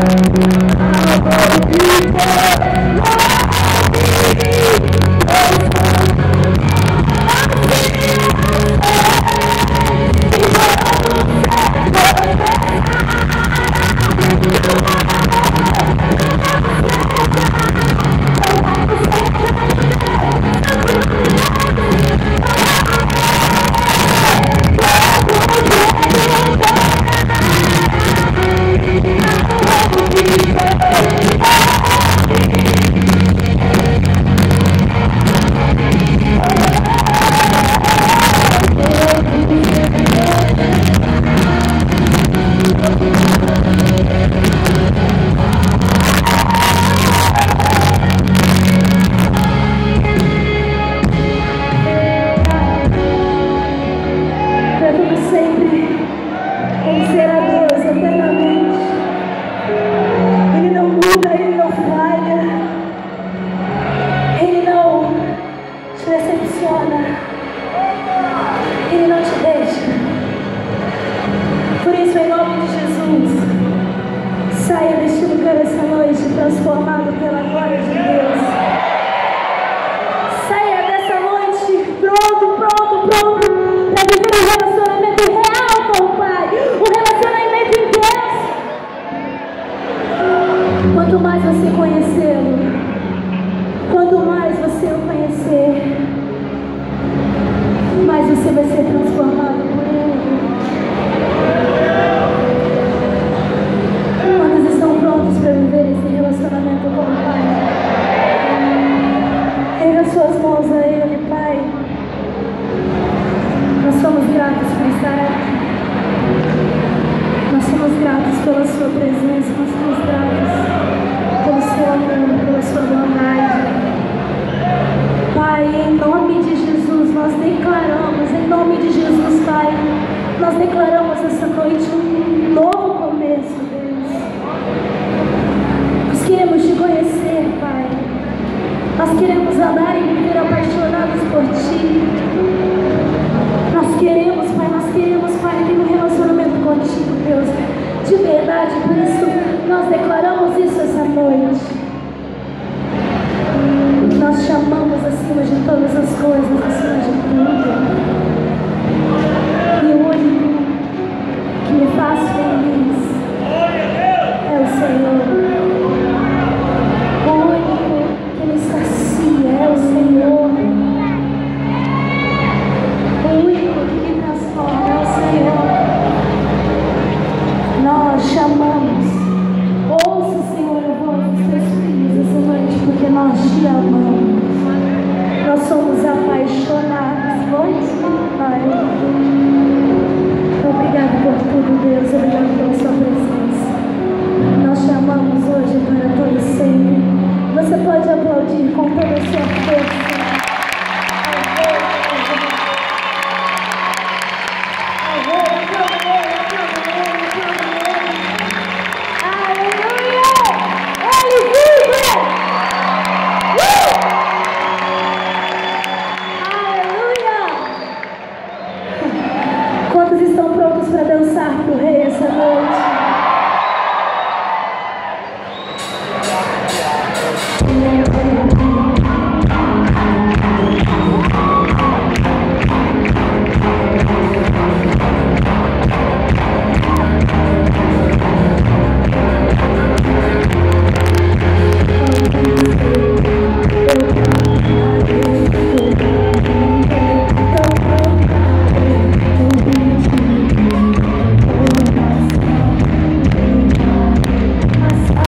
Thank you. transformado pela glória de Pai, nós declaramos essa noite um novo